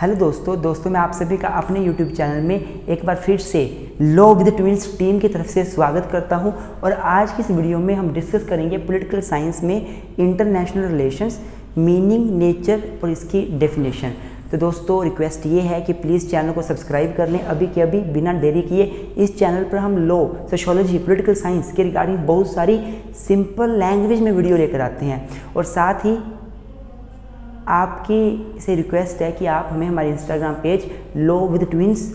Hello दोस्तों दोस्तों मैं आप सभी का अपने यूट्यूब चैनल में एक बार फिर से लो विद ट्विंस टीम की तरफ से स्वागत करता हूं और आज की इस वीडियो में हम डिस्कस करेंगे पॉलिटिकल साइंस में इंटरनेशनल रिलेशंस मीनिंग नेचर और इसकी डेफिनेशन तो दोस्तों रिक्वेस्ट ये है कि प्लीज़ चैनल को सब्सक्राइब कर लें अभी के अभी बिना देरी किए इस चैनल पर हम लो सोशोलॉजी पोलिटिकल साइंस के रिगार्डिंग बहुत सारी सिंपल लैंग्वेज में वीडियो लेकर आते हैं और साथ ही आपकी से रिक्वेस्ट है कि आप हमें हमारे Instagram page law with twins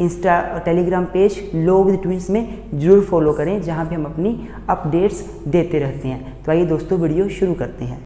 Insta Telegram page law with twins में जरूर फॉलो करें जहाँ पे हम अपनी अपडेट्स देते रहते हैं तो आइए दोस्तों वीडियो शुरू करते हैं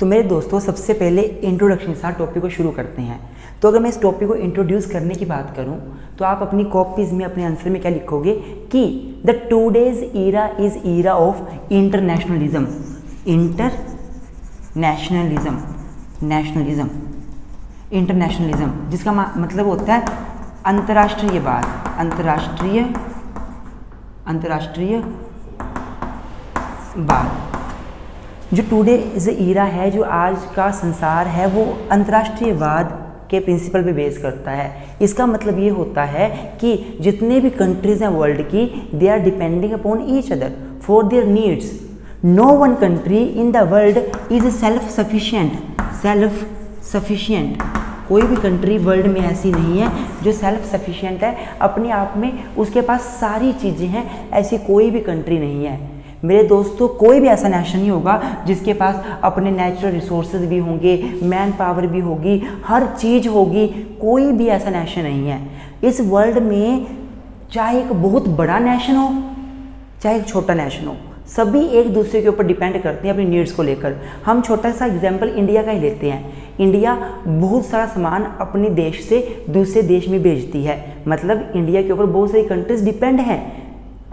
तो मेरे दोस्तों सबसे पहले इंट्रोडक्शन के साथ टॉपिक को शुरू करते हैं तो अगर मैं इस टॉपिक को इंट्रोड्यूस करने की बात करूं तो आप अपनी कॉपीज़ में अपने आंसर में क्या लिखोगे कि the today's era is era of internationalism internationalism nationalism internationalism जिसका मतलब होता है बात अंतर्राष्ट्रीय अंतर्राष्ट्रीय बात जो टुडे इज ईरा है जो आज का संसार है वो अंतर्राष्ट्रीयवाद के प्रिंसिपल पे बेस करता है इसका मतलब ये होता है कि जितने भी कंट्रीज़ हैं वर्ल्ड की they are depending upon each other for their needs no one country in the world is self sufficient self sufficient कोई भी कंट्री वर्ल्ड में ऐसी नहीं है जो सेल्फ सफिशियंट है अपने आप में उसके पास सारी चीज़ें हैं ऐसी कोई भी कंट्री नहीं है मेरे दोस्तों कोई भी ऐसा नेशन नहीं होगा जिसके पास अपने नेचुरल रिसोर्सेज भी होंगे मैन पावर भी होगी हर चीज़ होगी कोई भी ऐसा नेशन नहीं है इस वर्ल्ड में चाहे एक बहुत बड़ा नेशन हो चाहे एक छोटा नेशन हो सभी एक दूसरे के ऊपर डिपेंड करते हैं अपनी नीड्स को लेकर हम छोटा सा एग्जाम्पल इंडिया का ही लेते हैं इंडिया बहुत सारा सामान अपने देश से दूसरे देश में भेजती है मतलब इंडिया के ऊपर बहुत सारी कंट्रीज डिपेंड हैं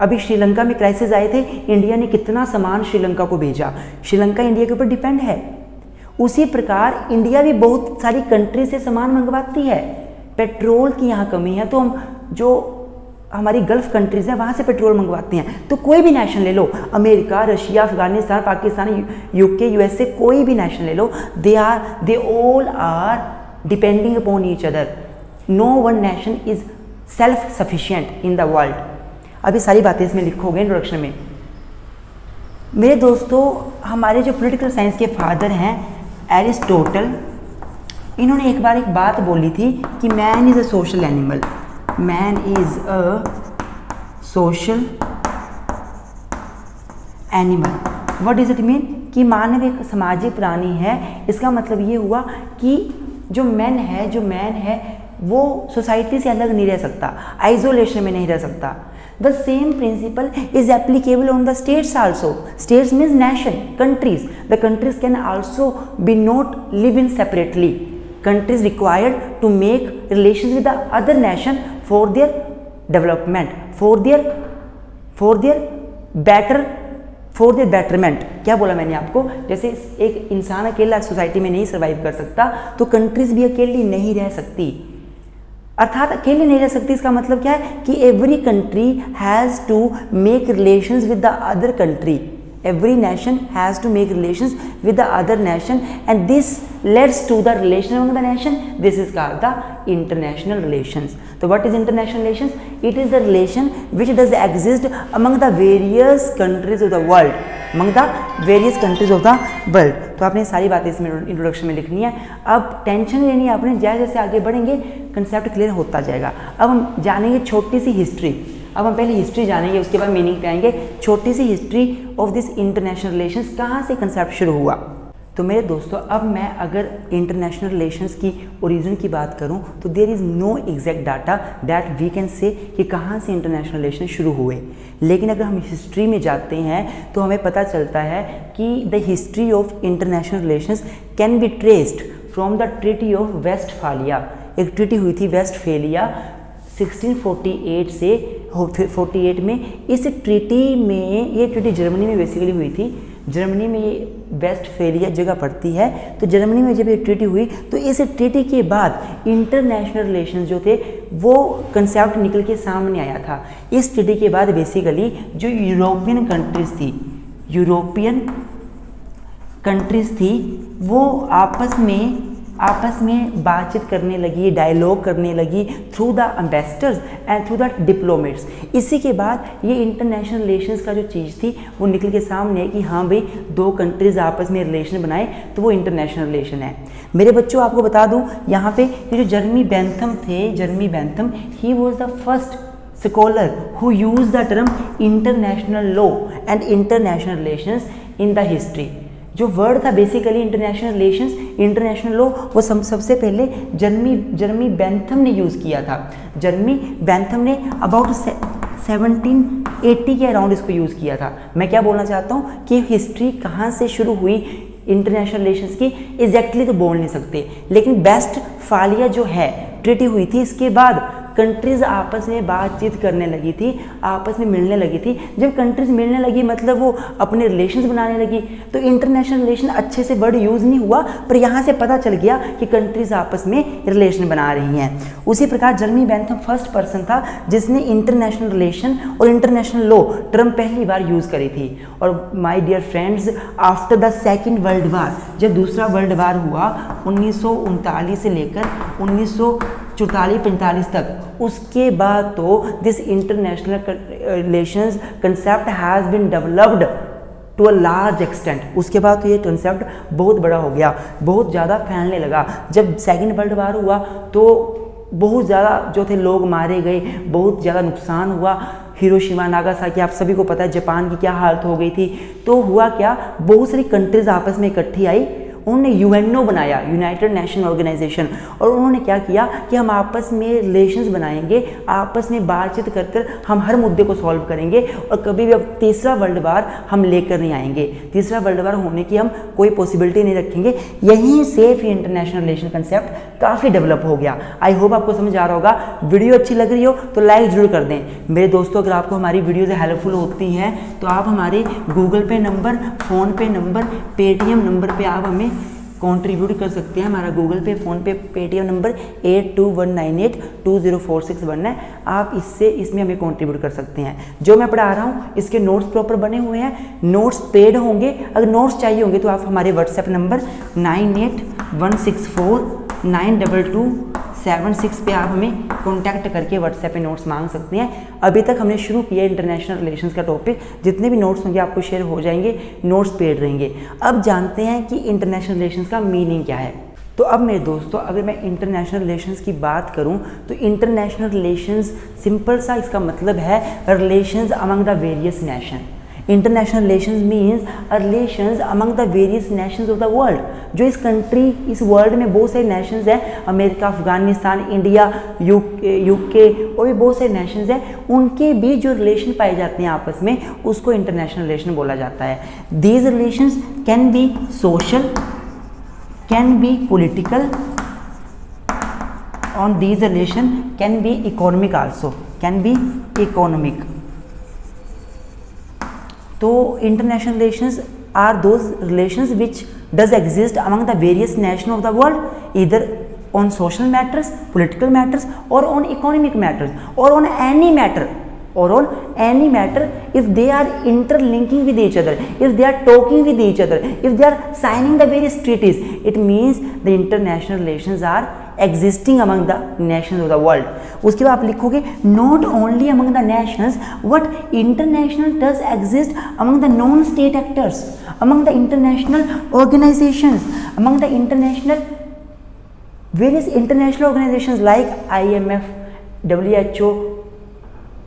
अभी श्रीलंका में क्राइसिस आए थे इंडिया ने कितना सामान श्रीलंका को भेजा श्रीलंका इंडिया के ऊपर डिपेंड है उसी प्रकार इंडिया भी बहुत सारी कंट्री से सामान मंगवाती है पेट्रोल की यहाँ कमी है तो हम जो हमारी गल्फ कंट्रीज़ हैं वहाँ से पेट्रोल मंगवाते हैं तो कोई भी नेशन ले लो America Russia Afghanistan Pakistan UK USA कोई भी नेशन ले लो they are they all are depending upon each other no one nation is self sufficient in the world अभी सारी बातें इसमें लिखोगे इंट्रोडक्शन में मेरे दोस्तों हमारे जो पोलिटिकल साइंस के फादर हैं एरिस्टोटल इन्होंने एक बार एक बात बोली थी कि man is a social animal man is a social animal what is it mean कि मानव एक सामाजिक प्राणी है इसका मतलब ये हुआ कि जो मैन है जो मैन है वो सोसाइटी से अलग नहीं रह सकता आइसोलेशन में नहीं रह सकता the same principle is applicable on the states also states means nation countries the countries can also be not live in separately countries required to make relations with the other nation for their development for their for their better for the betterment क्या बोला मैंने आपको जैसे एक इंसान अकेला society में नहीं सर्वाइव कर सकता तो कंट्रीज भी अकेली नहीं रह सकती अर्थात अकेले नहीं रह सकती इसका मतलब क्या है कि every country has to make relations with the other country every nation has to make relations with the other nation and this leads to the relation among the nation this is called the international relations so what is international relations it is the relation which does exist among the various countries of the world among the various countries of the world तो आपने सारी बातें इसमें introduction में लिखनी है अब tension लेनी है आपने जैसे जैसे आगे बढ़ेंगे कंसेप्ट क्लियर होता जाएगा अब हम जानेंगे छोटी सी हिस्ट्री अब हम पहले हिस्ट्री जानेंगे उसके बाद मीनिंग पे आएंगे छोटी सी history of this international relation कहाँ से कंसेप्ट शुरू हुआ तो मेरे दोस्तों अब मैं अगर इंटरनेशनल रिलेशंस की ओरिजिन की बात करूं तो there is no exact data that we can say कि कहाँ से इंटरनेशनल रिलेशन शुरू हुए लेकिन अगर हम हिस्ट्री में जाते हैं तो हमें पता चलता है कि the history of international relations can be traced from the treaty of Westphalia एक ट्रिटी हुई थी वेस्ट फेलिया 1648 से फोर्टी एट में इस ट्रिटी में ये ट्रिटी जर्मनी में बेसिकली हुई थी जर्मनी में ये वेस्ट फेलिया जगह पड़ती है तो जर्मनी में जब ये ट्रिटी हुई तो इस ट्रिटी के बाद इंटरनेशनल रिलेशन जो थे वो कंसेप्ट निकल के सामने आया था इस ट्रीटी के बाद बेसिकली जो यूरोपियन कंट्रीज थी यूरोपियन कंट्रीज थी वो आपस में आपस में बातचीत करने लगी डायलॉग करने लगी through the ambassadors and through the diplomats इसी के बाद ये इंटरनेशनल रिलेशंस का जो चीज़ थी वो निकल के सामने है कि हाँ भाई दो कंट्रीज़ आपस में रिलेशन बनाए तो वो इंटरनेशनल रिलेशन है मेरे बच्चों आपको बता दूँ यहाँ पे ये जो जर्मी बैंथम थे Jeremy Bentham he was the first scholar who use the term international law and international relation in the history जो वर्ड था basically international relations international law वो सब सबसे पहले जर्मी जर्मी बैंथम ने यूज़ किया था जर्मी बैंथम ने अबाउट सेवनटीन एट्टी के अराउंड इसको यूज़ किया था मैं क्या बोलना चाहता हूँ कि हिस्ट्री कहाँ से शुरू हुई इंटरनेशनल रिलेशंस की एग्जैक्टली exactly तो बोल नहीं सकते लेकिन बेस्ट फालिया जो है ट्रिटी हुई थी इसके बाद कंट्रीज़ आपस में बातचीत करने लगी थी आपस में मिलने लगी थी जब कंट्रीज़ मिलने लगी मतलब वो अपने रिलेशन बनाने लगी तो इंटरनेशनल रिलेशन अच्छे से वर्ड यूज़ नहीं हुआ पर यहाँ से पता चल गया कि कंट्रीज़ आपस में रिलेशन बना रही हैं उसी प्रकार जर्मी बैंथम फर्स्ट पर्सन था जिसने इंटरनेशनल रिलेशन और इंटरनेशनल लॉ टर्म पहली बार यूज़ करी थी और my dear friends after the second world war जब दूसरा वर्ल्ड वार हुआ उन्नीस से लेकर उन्नीस चौतालीस पैंतालीस तक उसके बाद तो this international relation concept has been developed to a large extent उसके बाद तो ये कंसेप्ट बहुत बड़ा हो गया बहुत ज़्यादा फैलने लगा जब सेकेंड वर्ल्ड वार हुआ तो बहुत ज़्यादा जो थे लोग मारे गए बहुत ज़्यादा नुकसान हुआ हिरोशिमा नागासाकी आप सभी को पता है जापान की क्या हालत हो गई थी तो हुआ क्या बहुत सारी कंट्रीज आपस में इकट्ठी आई उन्होंने यूएनओ बनाया यूनाइटेड नेशन ऑर्गेनाइजेशन और उन्होंने क्या किया कि हम आपस में रिलेशंस बनाएंगे आपस में बातचीत कर कर हम हर मुद्दे को सॉल्व करेंगे और कभी भी अब तीसरा वर्ल्ड वार हम लेकर नहीं आएंगे तीसरा वर्ल्ड वार होने की हम कोई पॉसिबिलिटी नहीं रखेंगे यहीं से फिर इंटरनेशनल रिलेशन कंसेप्ट काफ़ी डेवलप हो गया आई होप आपको समझ आ रहा होगा वीडियो अच्छी लग रही हो तो लाइक ज़रूर कर दें मेरे दोस्तों अगर आपको हमारी वीडियोज़ हेल्पफुल होती हैं तो आप हमारे Google Pay number PhonePe number Paytm number पे आप हमें कंट्रीब्यूट कर सकते हैं हमारा Google Pay PhonePe Paytm number eight two one nine eight two zero four six one है आप इससे इसमें हमें कंट्रीब्यूट कर सकते हैं जो मैं पढ़ा रहा हूँ इसके नोट्स प्रॉपर बने हुए हैं नोट्स पेड होंगे अगर नोट्स चाहिए होंगे तो आप हमारे WhatsApp number nine eight one six four nine double two seven six पर आप हमें कॉन्टैक्ट करके व्हाट्सएप पे नोट्स मांग सकते हैं अभी तक हमने शुरू किया इंटरनेशनल रिलेशंस का टॉपिक जितने भी नोट्स होंगे आपको शेयर हो जाएंगे नोट्स पेड रहेंगे अब जानते हैं कि इंटरनेशनल रिलेशंस का मीनिंग क्या है तो अब मेरे दोस्तों अगर मैं इंटरनेशनल रिलेशंस की बात करूं तो इंटरनेशनल रिलेशंस सिंपल सा इसका मतलब है relations among the various nation international relation means relation among the various nation of the world जो इस कंट्री इस वर्ल्ड में बहुत सारे नेशन हैं America Afghanistan India UK UK और भी बहुत सारे नेशन हैं उनके बीच जो रिलेशन पाए जाते हैं आपस में उसको इंटरनेशनल रिलेशन बोला जाता है these relation can be social can be political on these relation can be economic also can be economic So international relations are those relations which does exist among the various nations of the world, either on social matters, political matters, or on economic matters, or on any matter, if they are interlinking with each other, if they are talking with each other, if they are signing the various treaties, it means the international relations are existing among the nation of the world उसके बाद आप लिखोगे not only among the nations what international does exist among the non state actors among the international organization among the international various international organization like I M F W H O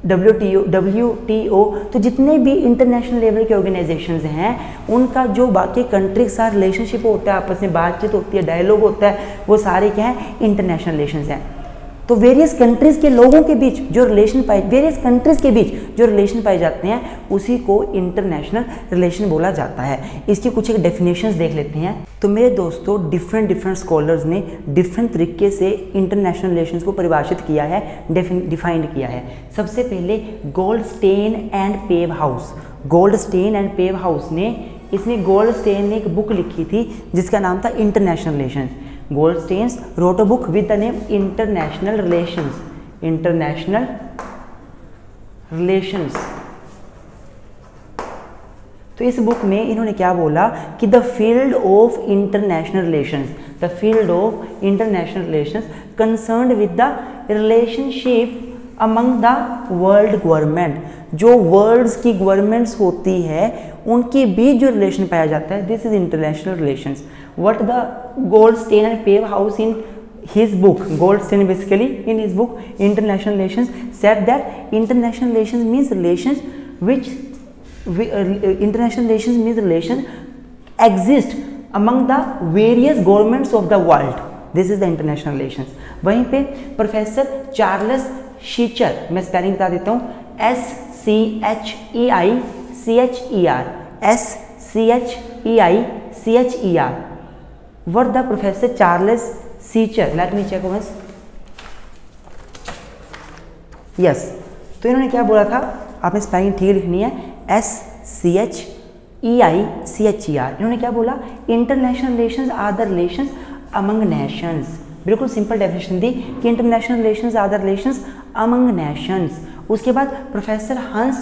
W T O W T O तो जितने भी international level के organisation हैं उनका जो बाकी country के साथ रिलेशनशिप होता है आपस में बातचीत होती है डायलॉग होता है वो सारे क्या हैं इंटरनेशनल रिलेशन हैं तो वेरियस कंट्रीज के लोगों के बीच जो रिलेशन पाए वेरियस कंट्रीज के बीच जो रिलेशन पाए जाते हैं उसी को इंटरनेशनल रिलेशन बोला जाता है इसकी कुछ एक डेफिनेशंस देख लेते हैं तो मेरे दोस्तों डिफरेंट डिफरेंट स्कॉलर्स ने डिफरेंट तरीके से इंटरनेशनल रिलेशन को परिभाषित किया है डिफाइंड किया है सबसे पहले Goldstein and Pevehouse Goldstein and Pevehouse ने इसने गोल्ड स्टेन ने एक बुक लिखी थी जिसका नाम था international relation Goldstein wrote a book with the name International Relations. International Relations. तो इस बुक में इन्होंने क्या बोला कि the field of international relations the field of international relations concern with the relationship among the world government जो world की governments होती है उनके बीच जो रिलेशन पाया जाता है this is international relation what the Goldstein and Pevehouse in his book Goldstein basically in his book international relation said that international relation means relation which international relation means relation exist among the various governments of the world this is the international relation वहीं पे professor Charles शीचर मैं spelling बता देता हूँ S C H E I C H E R S C H E I C H E R were the professor Charles सीचर let me check once yes तो इन्होंने क्या बोला था आपने स्पेलिंग ठीक लिखनी है S C H E I C H E R इन्होंने क्या बोला international relation are the relation among nations बिल्कुल सिंपल डेफिनेशन दी कि international relations are the relations among nations उसके बाद professor Hans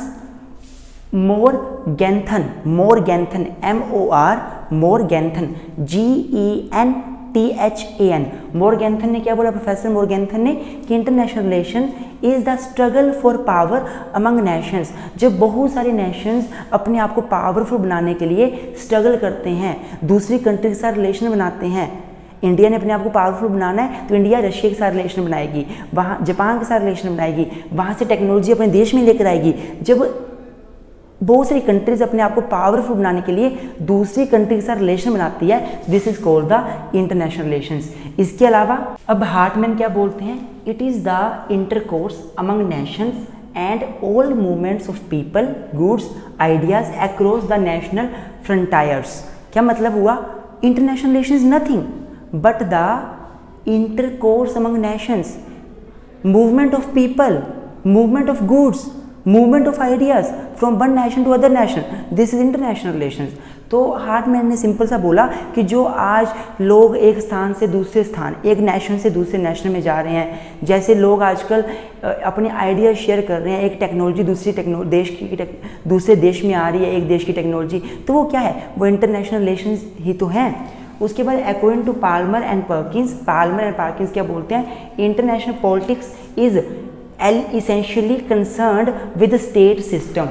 Morgenthau Morgenthau M O R Morgenthau G E N T H A N Morgenthau ने क्या बोला professor Morgenthau ने कि international relation is the struggle for power among nations जब बहुत सारे नेशंस अपने आप को पावरफुल बनाने के लिए स्ट्रगल करते हैं दूसरी कंट्री के साथ रिलेशन बनाते हैं इंडिया ने अपने आप को पावरफुल बनाना है तो इंडिया रशिया के साथ रिलेशन बनाएगी वहाँ जापान के साथ रिलेशन बनाएगी वहाँ से टेक्नोलॉजी अपने देश में लेकर आएगी जब बहुत सारी कंट्रीज अपने आप को पावरफुल बनाने के लिए दूसरी कंट्री के साथ रिलेशन बनाती है this is called the international relation इसके अलावा अब हार्टमैन क्या बोलते हैं it is the intercourse among nations and all movements of people goods ideas across the national frontiers क्या मतलब हुआ international relation is nothing but the intercourse among nations movement of people movement of goods movement of ideas from one nation to other nation this is international relation तो में ने simple सा बोला कि जो आज लोग एक स्थान से दूसरे स्थान एक नेशन से दूसरे नेशन में जा रहे हैं जैसे लोग आजकल अपने आइडिया शेयर कर रहे हैं एक टेक्नोलॉजी दूसरी टेक्नो देश की टेक, दूसरे देश में आ रही है एक देश की टेक्नोलॉजी तो वो क्या है वो इंटरनेशनल रिलेशन ही तो हैं उसके बाद according to Palmer and Perkins Palmer and Perkins क्या बोलते हैं international politics is all essentially concern with state system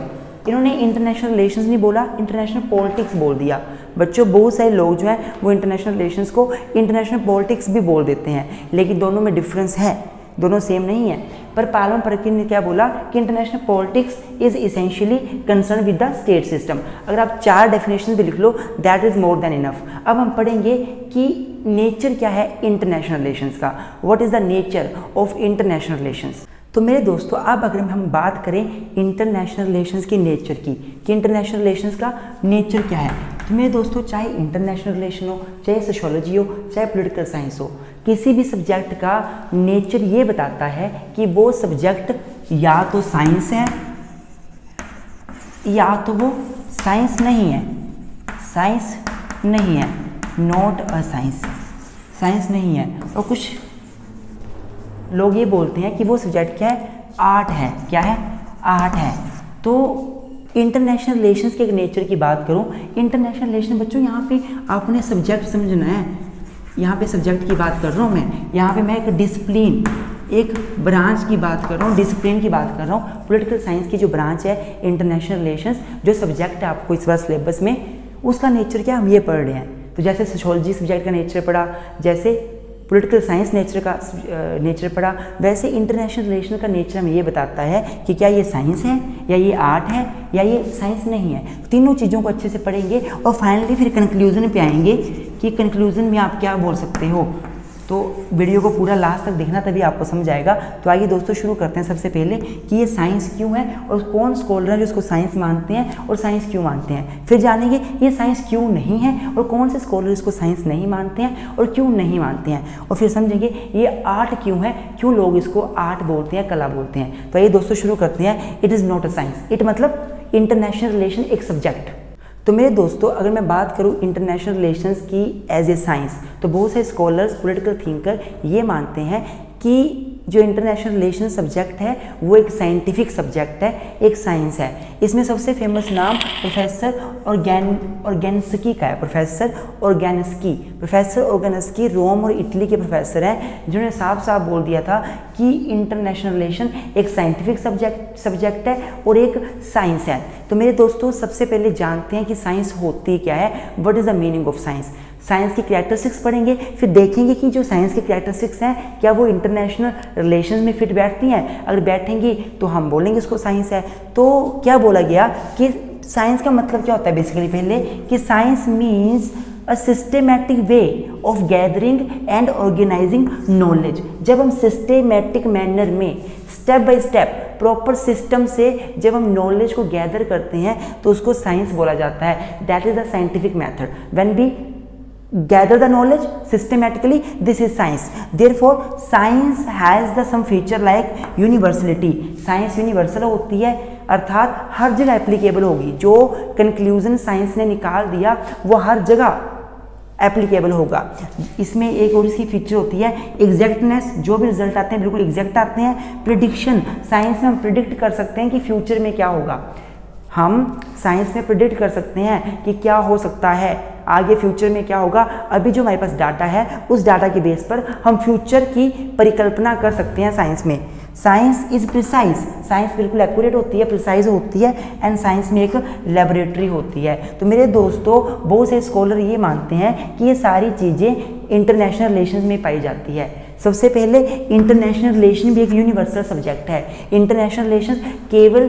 इन्होंने इंटरनेशनल रिलेशन नहीं बोला इंटरनेशनल पॉलिटिक्स बोल दिया बच्चों बहुत सारे लोग जो हैं वो इंटरनेशनल रिलेशन को इंटरनेशनल पॉलिटिक्स भी बोल देते हैं लेकिन दोनों में डिफरेंस है दोनों सेम नहीं है पर पालम परकिन ने क्या बोला कि international politics is essentially concern with the state system अगर आप चार डेफिनेशन भी लिख लो that is more than enough अब हम पढ़ेंगे कि नेचर क्या है इंटरनेशनल रिलेशंस का what is the nature of international relations तो मेरे दोस्तों अब अगर हम बात करें इंटरनेशनल रिलेशंस की नेचर की कि इंटरनेशनल रिलेशंस का नेचर क्या है तो मेरे दोस्तों चाहे इंटरनेशनल रिलेशन हो चाहे सोशोलॉजी हो चाहे पोलिटिकल साइंस हो किसी भी सब्जेक्ट का नेचर ये बताता है कि वो सब्जेक्ट या तो साइंस है या तो वो साइंस नहीं है साइंस नहीं है नॉट अ साइंस साइंस नहीं है और कुछ लोग ये बोलते हैं कि वो सब्जेक्ट क्या है आर्ट है क्या है आर्ट है तो इंटरनेशनल रिलेशन के नेचर की बात करूँ इंटरनेशनल रिलेशन बच्चों यहाँ पे आपने सब्जेक्ट समझना है यहाँ पे सब्जेक्ट की बात कर रहा हूँ मैं यहाँ पे मैं एक डिसप्लिन एक ब्रांच की बात कर रहा हूँ डिसिप्लिन की बात कर रहा हूँ पोलिटिकल साइंस की जो ब्रांच है इंटरनेशनल रिलेशंस जो सब्जेक्ट है आपको इस बार सिलेबस में उसका नेचर क्या हम ये पढ़ रहे हैं तो जैसे सोशोलॉजी सब्जेक्ट का नेचर पढ़ा जैसे पॉलिटिकल साइंस नेचर का नेचर पढ़ा वैसे इंटरनेशनल रिलेशन का नेचर हमें ये बताता है कि क्या ये साइंस है या ये आर्ट है या ये साइंस नहीं है तीनों चीज़ों को अच्छे से पढ़ेंगे और फाइनली फिर कंक्लूजन पे आएंगे कि कंक्लूजन में आप क्या बोल सकते हो तो वीडियो को पूरा लास्ट तक देखना तभी आपको समझ आएगा तो आइए दोस्तों शुरू करते हैं सबसे पहले कि ये साइंस क्यों है और कौन स्कॉलर है जो इसको साइंस मानते हैं और साइंस क्यों मानते हैं फिर जानेंगे ये साइंस क्यों नहीं है और कौन से स्कॉलर इसको साइंस नहीं मानते हैं और क्यों नहीं मानते हैं और फिर समझेंगे ये आर्ट क्यों है क्यों लोग इसको आर्ट बोलते हैं कला बोलते हैं तो आइए दोस्तों शुरू करते हैं it is not a science it मतलब इंटरनेशनल रिलेशन एक सब्जेक्ट तो मेरे दोस्तों अगर मैं बात करूँ इंटरनेशनल रिलेशंस की एज ए साइंस तो बहुत सारे स्कॉलर्स पॉलिटिकल थिंकर ये मानते हैं कि जो इंटरनेशनल रिलेशन सब्जेक्ट है वो एक साइंटिफिक सब्जेक्ट है एक साइंस है इसमें सबसे फेमस नाम प्रोफेसर ऑर्गेन ऑर्गेनस्की का है professor Organski professor Organski Rome और इटली के प्रोफेसर हैं जिन्होंने साफ साफ बोल दिया था कि इंटरनेशनल रिलेशन एक साइंटिफिक सब्जेक्ट सब्जेक्ट है और एक साइंस है तो मेरे दोस्तों सबसे पहले जानते हैं कि साइंस होती क्या है what is the meaning of science science की करैक्टरिस्टिक्स पढ़ेंगे फिर देखेंगे कि जो साइंस की करैक्टरिस्टिक्स हैं क्या वो इंटरनेशनल रिलेशन में फिट बैठती हैं अगर बैठेंगी तो हम बोलेंगे इसको साइंस है तो क्या बोला गया कि साइंस का मतलब क्या होता है बेसिकली पहले कि science means a systematic way of gathering and organising knowledge जब हम सिस्टेमेटिक मैनर में step by step proper system से जब हम नॉलेज को गैदर करते हैं तो उसको साइंस बोला जाता है that is a scientific method when we gather the knowledge systematically this is science therefore science has the some feature like universality science universal होती है अर्थात हर जगह एप्लीकेबल होगी जो कंक्लूजन साइंस ने निकाल दिया वो हर जगह एप्लीकेबल होगा इसमें एक और इसकी फीचर होती है एग्जैक्टनेस जो भी रिजल्ट आते हैं बिल्कुल एग्जैक्ट आते हैं प्रिडिक्शन साइंस में हम प्रिडिक्ट कर सकते हैं कि फ्यूचर में क्या होगा हम साइंस में प्रिडिक्ट कर सकते हैं कि क्या हो सकता है आगे फ्यूचर में क्या होगा अभी जो हमारे पास डाटा है उस डाटा के बेस पर हम फ्यूचर की परिकल्पना कर सकते हैं साइंस में साइंस इज प्रिसाइज साइंस बिल्कुल एक्यूरेट होती है प्रिसाइज होती है एंड साइंस में एक लेबोरेटरी होती है तो मेरे दोस्तों बहुत से स्कॉलर ये मानते हैं कि ये सारी चीज़ें इंटरनेशनल रिलेशन में पाई जाती है सबसे पहले इंटरनेशनल रिलेशन भी एक यूनिवर्सल सब्जेक्ट है इंटरनेशनल रिलेशन केवल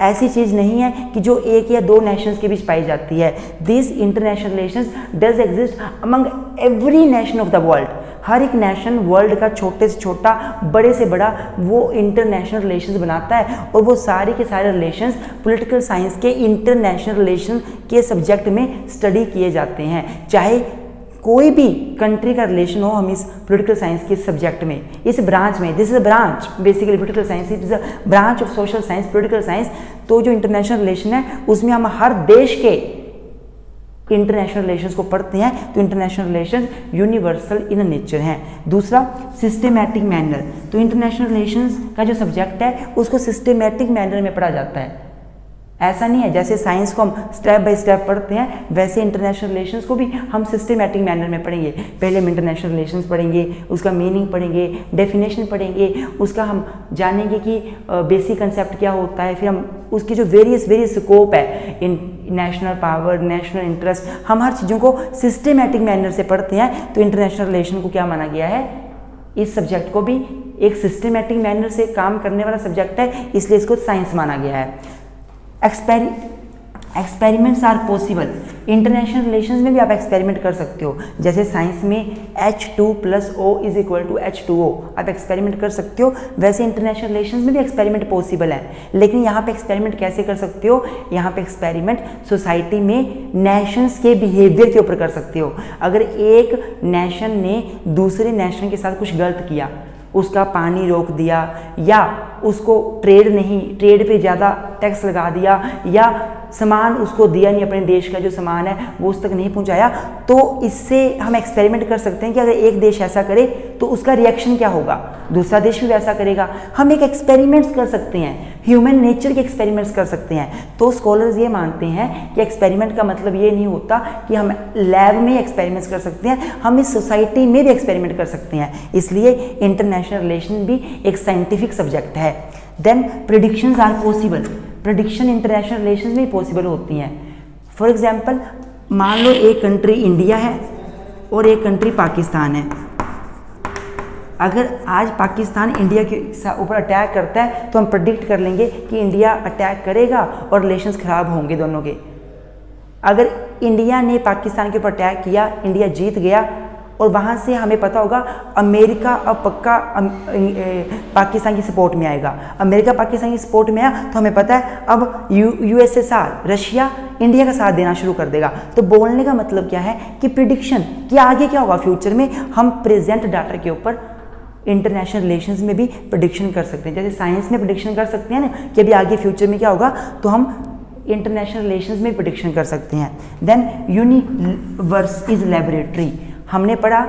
ऐसी चीज़ नहीं है कि जो एक या दो नेशंस के बीच पाई जाती है this international relation does exist among every nation of the world हर एक नेशन वर्ल्ड का छोटे से छोटा बड़े से बड़ा वो इंटरनेशनल रिलेशंस बनाता है और वो सारे के सारे रिलेशंस पॉलिटिकल साइंस के इंटरनेशनल रिलेशन के सब्जेक्ट में स्टडी किए जाते हैं चाहे कोई भी कंट्री का रिलेशन हो हम इस पोलिटिकल साइंस के सब्जेक्ट में इस ब्रांच में this is a branch basically political science is a branch of social science political science तो जो इंटरनेशनल रिलेशन है उसमें हम हर देश के इंटरनेशनल रिलेशन को पढ़ते हैं तो international relation universal in nature हैं दूसरा सिस्टमैटिक मैनर तो इंटरनेशनल रिलेशन का जो सब्जेक्ट है उसको सिस्टमैटिक मैनर में पढ़ा जाता है ऐसा नहीं है जैसे साइंस को हम स्टेप बाय स्टेप पढ़ते हैं वैसे इंटरनेशनल रिलेशन को भी हम सिस्टमेटिक मैनर में पढ़ेंगे पहले हम इंटरनेशनल रिलेशन पढ़ेंगे उसका मीनिंग पढ़ेंगे डेफिनेशन पढ़ेंगे उसका हम जानेंगे कि बेसिक कंसेप्ट क्या होता है फिर हम उसकी जो वेरियस वेरियस स्कोप है in national power national interest हम हर चीज़ों को सिस्टमेटिक मैनर से पढ़ते हैं तो इंटरनेशनल रिलेशन को क्या माना गया है इस सब्जेक्ट को भी एक सिस्टमेटिक मैनर से काम करने वाला सब्जेक्ट है इसलिए इसको साइंस माना गया है एक्सपेरी experiments are possible international relation में भी आप एक्सपेरिमेंट कर सकते हो जैसे साइंस में H two plus O is equal to H two O आप एक्सपेरिमेंट कर सकते हो वैसे इंटरनेशनल रिलेशन में भी एक्सपेरिमेंट पॉसिबल है लेकिन यहाँ पे एक्सपेरिमेंट कैसे कर सकते हो यहाँ पे एक्सपेरिमेंट सोसाइटी में नेशंस के बिहेवियर के ऊपर कर सकते हो अगर एक नेशन ने दूसरे नेशन के साथ कुछ गलत किया उसका पानी रोक दिया या उसको ट्रेड नहीं ट्रेड पे ज़्यादा टैक्स लगा दिया या सामान उसको दिया नहीं अपने देश का जो सामान है वो उस तक नहीं पहुंचाया तो इससे हम एक्सपेरिमेंट कर सकते हैं कि अगर एक देश ऐसा करे तो उसका रिएक्शन क्या होगा दूसरा देश भी वैसा करेगा हम एक एक्सपेरिमेंट्स कर सकते हैं ह्यूमन नेचर के एक्सपेरिमेंट्स कर सकते हैं तो स्कॉलर्स ये मानते हैं कि एक्सपेरिमेंट का मतलब ये नहीं होता कि हम लैब में एक्सपेरिमेंट्स कर सकते हैं हम इस सोसाइटी में भी एक्सपेरिमेंट कर सकते हैं इसलिए इंटरनेशनल रिलेशन भी एक साइंटिफिक सब्जेक्ट है then predictions are possible prediction international relation में पॉसिबल होती हैं फॉर एग्ज़ाम्पल मान लो एक कंट्री इंडिया है और एक कंट्री पाकिस्तान है अगर आज पाकिस्तान इंडिया के ऊपर अटैक करता है तो हम प्रडिक्ट कर लेंगे कि इंडिया अटैक करेगा और रिलेशंस ख़राब होंगे दोनों के अगर इंडिया ने पाकिस्तान के ऊपर अटैक किया इंडिया जीत गया और वहाँ से हमें पता होगा अमेरिका अब पक्का पाकिस्तान की सपोर्ट में आएगा अमेरिका पाकिस्तान की सपोर्ट में आया तो हमें पता है अब यू यूएसएसआर रशिया इंडिया का साथ देना शुरू कर देगा तो बोलने का मतलब क्या है कि प्रिडिक्शन कि आगे क्या होगा फ्यूचर में हम प्रेजेंट डाटा के ऊपर इंटरनेशनल रिलेशंस में भी प्रडिक्शन कर सकते हैं जैसे साइंस में प्रडिक्शन कर सकते हैं ना कि अभी आगे फ्यूचर में क्या होगा तो हम इंटरनेशनल रिलेशंस में प्रडिक्शन कर सकते हैं देन यूनिवर्स इज लेबोरेटरी हमने पढ़ा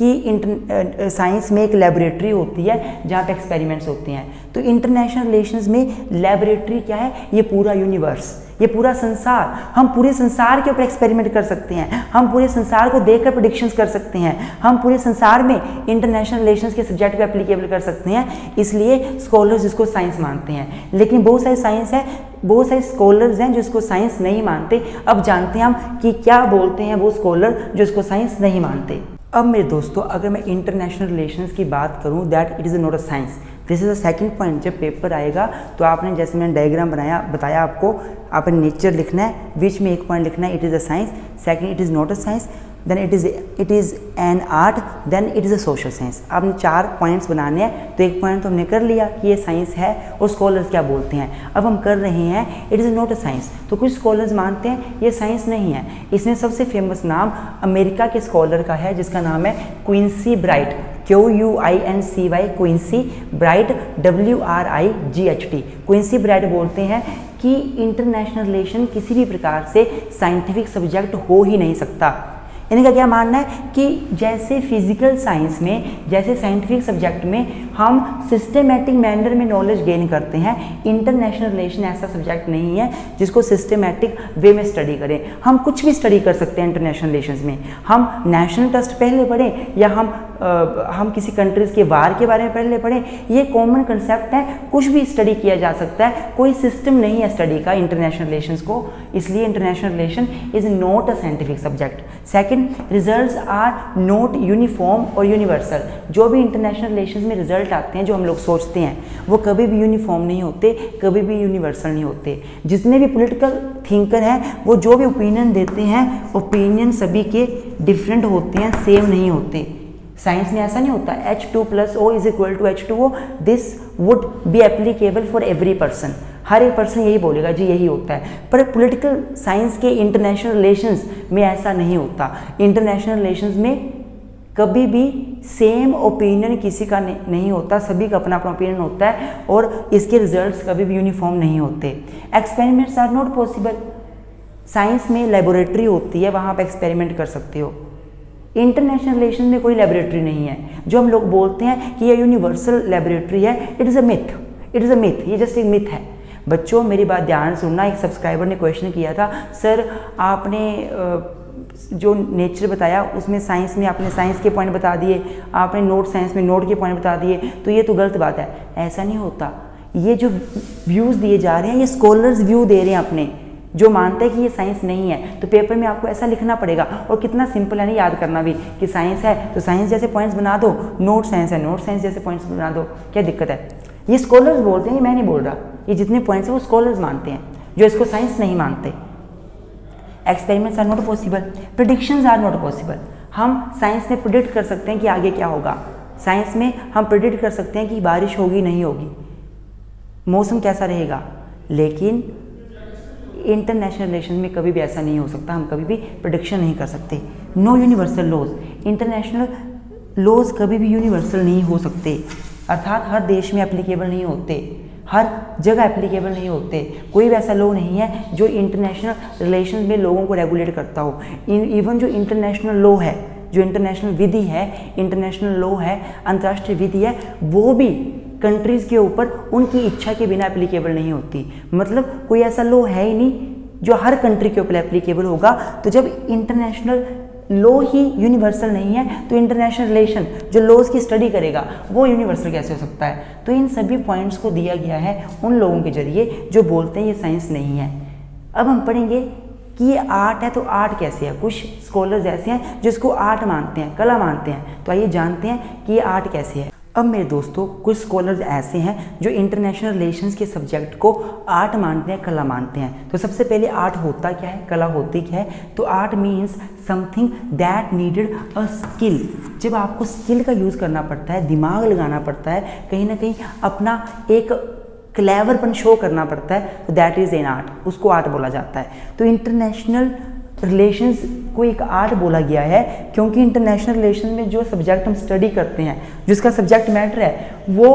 कि साइंस में एक लेबोरेटरी होती है जहाँ पे एक्सपेरिमेंट्स होते हैं तो इंटरनेशनल रिलेशंस में लेबोरेटरी क्या है ये पूरा यूनिवर्स ये पूरा संसार हम पूरे संसार के ऊपर एक्सपेरिमेंट कर सकते हैं हम पूरे संसार को देखकर प्रोडिक्शंस कर सकते हैं हम पूरे संसार में इंटरनेशनल रिलेशन के सब्जेक्ट को एप्लीकेबल कर सकते हैं इसलिए स्कॉलर्स इसको साइंस मानते हैं लेकिन बहुत सारे साइंस है बहुत सारे स्कॉलर्स हैं जो इसको साइंस नहीं मानते अब जानते हैं हम कि क्या बोलते हैं वो स्कॉलर जो इसको साइंस नहीं मानते अब मेरे दोस्तों अगर मैं इंटरनेशनल रिलेशंस की बात करूं that it is not a science this is the second point जब पेपर आएगा तो आपने जैसे मैंने डायग्राम बनाया बताया आपको आपने नेचर लिखना है बीच में एक पॉइंट लिखना है it is a science second it is not a science then it is it is an art then it is a social science आपने चार पॉइंट्स बनाने हैं तो एक पॉइंट तो हमने कर लिया कि ये साइंस है और स्कॉलर्स क्या बोलते हैं अब हम कर रहे हैं it is not a science तो कुछ स्कॉलर्स मानते हैं ये साइंस नहीं है इसमें सबसे फेमस नाम अमेरिका के स्कॉलर का है जिसका नाम है Quincy Wright Q U I N C Y Quincy Wright W R I G H T Quincy Wright बोलते हैं कि इंटरनेशनल रिलेशन किसी भी प्रकार से साइंटिफिक सब्जेक्ट हो ही नहीं सकता इनका क्या मानना है कि जैसे फिजिकल साइंस में जैसे साइंटिफिक सब्जेक्ट में हम सिस्टमेटिक मैनर में नॉलेज गेन करते हैं इंटरनेशनल रिलेशन ऐसा सब्जेक्ट नहीं है जिसको सिस्टेमेटिक वे में स्टडी करें हम कुछ भी स्टडी कर सकते हैं इंटरनेशनल रिलेशन में हम नेशनल ट्रस्ट पहले पढ़ें या हम आ, हम किसी कंट्रीज़ के वार के बारे में पढ़ ले पढ़ें ये कॉमन कंसेप्ट है कुछ भी स्टडी किया जा सकता है कोई सिस्टम नहीं है स्टडी का इंटरनेशनल रिलेशन को इसलिए international relation is not a scientific subject second results are not uniform और यूनिवर्सल जो भी इंटरनेशनल रिलेशन में रिजल्ट आते हैं जो हम लोग सोचते हैं वो कभी भी यूनिफॉर्म नहीं होते कभी भी यूनिवर्सल नहीं होते जितने भी पोलिटिकल थिंकर हैं वो जो भी ओपिनियन देते हैं ओपिनियन सभी के डिफरेंट होते हैं सेम नहीं होते साइंस में ऐसा नहीं होता H two plus O is equal to H two O this would be applicable for every person हर एक पर्सन यही बोलेगा जी यही होता है पर पॉलिटिकल साइंस के इंटरनेशनल रिलेशंस में ऐसा नहीं होता इंटरनेशनल रिलेशंस में कभी भी सेम ओपिनियन किसी का नहीं, होता सभी का अपना अपना ओपिनियन होता है और इसके रिजल्ट्स कभी भी यूनिफॉर्म नहीं होते experiments are not possible science में लेबोरेटरी होती है वहाँ आप एक्सपेरिमेंट कर सकते हो इंटरनेशनल रिलेशन में कोई लेबोरेटरी नहीं है जो हम लोग बोलते हैं कि यह यूनिवर्सल लेबोरेटरी है it is a myth it is a myth ये जस्ट एक मिथ है बच्चों मेरी बात ध्यान सुनना एक सब्सक्राइबर ने क्वेश्चन किया था सर आपने जो नेचर बताया उसमें साइंस में आपने साइंस के पॉइंट बता दिए आपने नोट साइंस में नोट के पॉइंट बता दिए तो ये तो गलत बात है ऐसा नहीं होता ये जो व्यूज़ दिए जा रहे हैं ये स्कॉलर्स व्यू दे रहे हैं अपने जो मानते हैं कि ये साइंस नहीं है तो पेपर में आपको ऐसा लिखना पड़ेगा और कितना सिंपल है ना याद करना भी कि साइंस है तो साइंस जैसे पॉइंट्स बना दो नोट साइंस है नोट साइंस जैसे पॉइंट्स बना दो क्या दिक्कत है ये स्कॉलर्स बोलते हैं मैं नहीं बोल रहा ये जितने पॉइंट्स हैं वो स्कॉलर्स मानते हैं जो इसको साइंस नहीं मानते experiments are not possible predictions are not possible हम साइंस में प्रिडिक्ट कर सकते हैं कि आगे क्या होगा साइंस में हम प्रिडिक्ट कर सकते हैं कि बारिश होगी नहीं होगी मौसम कैसा रहेगा लेकिन इंटरनेशनल रिलेशन में कभी भी ऐसा नहीं हो सकता हम कभी भी प्रोडिक्शन नहीं कर सकते no universal laws international laws कभी भी यूनिवर्सल नहीं हो सकते अर्थात हर देश में एप्लीकेबल नहीं होते हर जगह एप्लीकेबल नहीं होते कोई भी ऐसा लॉ नहीं है जो इंटरनेशनल रिलेशन में लोगों को रेगुलेट करता हो इवन जो इंटरनेशनल लॉ है जो इंटरनेशनल विधि है इंटरनेशनल लॉ है अंतर्राष्ट्रीय विधि है वो भी कंट्रीज़ के ऊपर उनकी इच्छा के बिना एप्लीकेबल नहीं होती मतलब कोई ऐसा लॉ है ही नहीं जो हर कंट्री के ऊपर एप्लीकेबल होगा तो जब इंटरनेशनल लॉ ही यूनिवर्सल नहीं है तो इंटरनेशनल रिलेशन जो लॉज की स्टडी करेगा वो यूनिवर्सल कैसे हो सकता है तो इन सभी पॉइंट्स को दिया गया है उन लोगों के जरिए जो बोलते हैं ये साइंस नहीं है अब हम पढ़ेंगे कि ये आर्ट है तो आर्ट कैसे है कुछ स्कॉलर्स ऐसे हैं जिसको आर्ट मानते हैं कला मानते हैं तो आइए जानते हैं कि ये आर्ट कैसे है अब मेरे दोस्तों कुछ स्कॉलर्स ऐसे हैं जो इंटरनेशनल रिलेशंस के सब्जेक्ट को आर्ट मानते हैं कला मानते हैं तो सबसे पहले आर्ट होता क्या है कला होती क्या है तो art means something that needed a skill जब आपको स्किल का यूज़ करना पड़ता है दिमाग लगाना पड़ता है कहीं ना कहीं अपना एक क्लेवरपन शो करना पड़ता है तो दैट इज़ एन आर्ट उसको आर्ट बोला जाता है तो इंटरनेशनल रिलेशंस को एक आर्ट बोला गया है क्योंकि इंटरनेशनल रिलेशन में जो सब्जेक्ट हम स्टडी करते हैं जिसका सब्जेक्ट मैटर है वो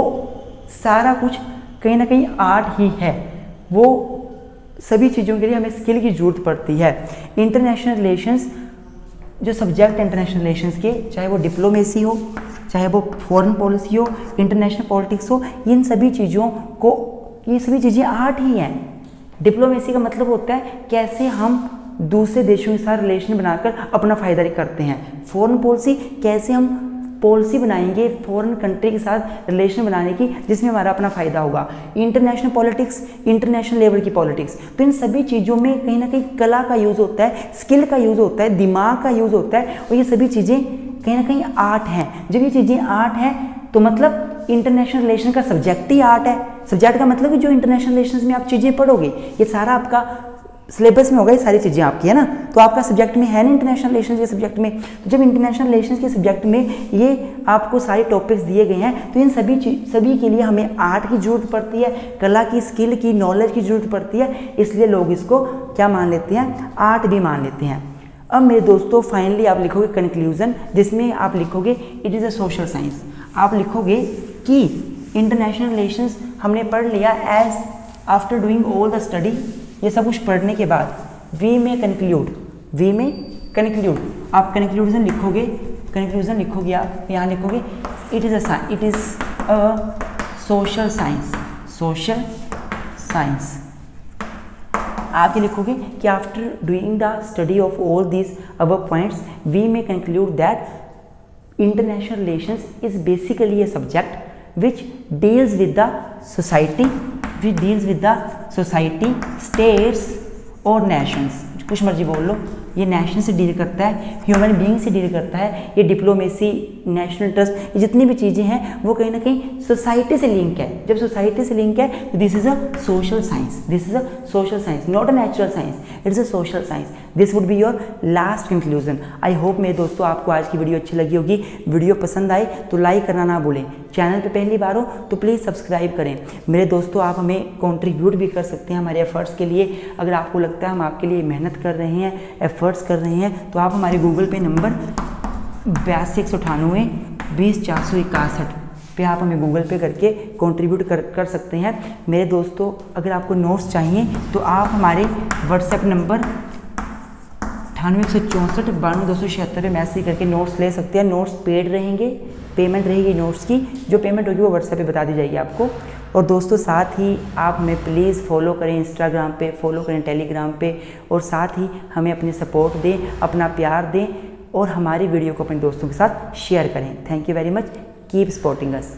सारा कुछ कहीं ना कहीं आर्ट ही है वो सभी चीज़ों के लिए हमें स्किल की ज़रूरत पड़ती है इंटरनेशनल रिलेशंस जो सब्जेक्ट इंटरनेशनल रिलेशंस के चाहे वो डिप्लोमेसी हो चाहे वो फॉरेन पॉलिसी हो इंटरनेशनल पॉलिटिक्स हो इन सभी चीज़ों को ये सभी चीज़ें आर्ट ही हैं डिप्लोमेसी का मतलब होता है कैसे हम दूसरे देशों के साथ रिलेशन बनाकर अपना फ़ायदा करते हैं फॉरेन पॉलिसी कैसे हम पॉलिसी बनाएंगे फॉरेन कंट्री के साथ रिलेशन बनाने की जिसमें हमारा अपना फ़ायदा होगा इंटरनेशनल पॉलिटिक्स इंटरनेशनल लेवल की पॉलिटिक्स तो इन सभी चीज़ों में कहीं ना कहीं कला का यूज़ होता है स्किल का यूज़ होता है दिमाग का यूज़ होता है और ये सभी चीज़ें कहीं ना कहीं आर्ट हैं जब ये चीज़ें आर्ट हैं तो मतलब इंटरनेशनल रिलेशन का सब्जेक्ट ही आर्ट है सब्जेक्ट का मतलब कि जो इंटरनेशनल रिलेशन में आप चीज़ें पढ़ोगे ये सारा आपका सिलेबस में होगा ये सारी चीज़ें आपकी है ना तो आपका सब्जेक्ट में है ना इंटरनेशनल रिलेशन के सब्जेक्ट में तो जब इंटरनेशनल रिलेशन के सब्जेक्ट में ये आपको सारे टॉपिक्स दिए गए हैं तो इन सभी सभी के लिए हमें आर्ट की जरूरत पड़ती है कला की स्किल की नॉलेज की जरूरत पड़ती है इसलिए लोग इसको क्या मान लेते हैं आर्ट भी मान लेते हैं अब मेरे दोस्तों फाइनली आप लिखोगे कंक्लूजन जिसमें आप लिखोगे it is a social science आप लिखोगे कि इंटरनेशनल रिलेशंस हमने पढ़ लिया as after doing all the study ये सब कुछ पढ़ने के बाद we may conclude we may conclude आप कंक्लूजन लिखोगे कंक्लूजन लिखोगे आप यहाँ लिखोगे it is a it is a social science social science आप ये लिखोगे कि after doing the study of all these अब points we may conclude that international relations is basically a subject which deals with the society which deals with the society states और nations कुछ मर्जी बोल लो ये नेशन से deal करता है ह्यूमन बींग से डील करता है ये डिप्लोमेसी नेशनल ट्रस्ट ये जितनी भी चीज़ें हैं वो कहीं ना कहीं सोसाइटी से लिंक है जब सोसाइटी से लिंक है तो this is a social science this is a social science not a natural science it is a social science this would be your last conclusion I hope मेरे दोस्तों आपको आज की वीडियो अच्छी लगी होगी वीडियो पसंद आए तो लाइक करना ना भूलें चैनल पे पहली बार हो तो प्लीज़ सब्सक्राइब करें मेरे दोस्तों आप हमें कंट्रीब्यूट भी कर सकते हैं हमारे एफर्ट्स के लिए अगर आपको लगता है हम आपके लिए मेहनत कर रहे हैं एफर्ट्स कर रहे हैं तो आप हमारे गूगल पे नंबर बयासी एक सौ अठानवे बीस चार सौ इक्यासठ पे आप हमें गूगल पे करके कंट्रीब्यूट कर कर सकते हैं मेरे दोस्तों अगर आपको नोट्स चाहिए तो आप हमारे व्हाट्सएप नंबर अट्ठानवे एक सौ चौंसठ बानवे दो सौ छिहत्तर में मैसेज करके नोट्स ले सकते हैं नोट्स पेड रहेंगे पेमेंट रहेगी नोट्स की जो पेमेंट होगी वो व्हाट्सएप पे बता दी जाएगी आपको और दोस्तों साथ ही आप हमें प्लीज़ फॉलो करें इंस्टाग्राम पे फॉलो करें टेलीग्राम पे और साथ ही हमें अपनी सपोर्ट दें अपना प्यार दें और हमारी वीडियो को अपने दोस्तों के साथ शेयर करें thank you very much keep supporting us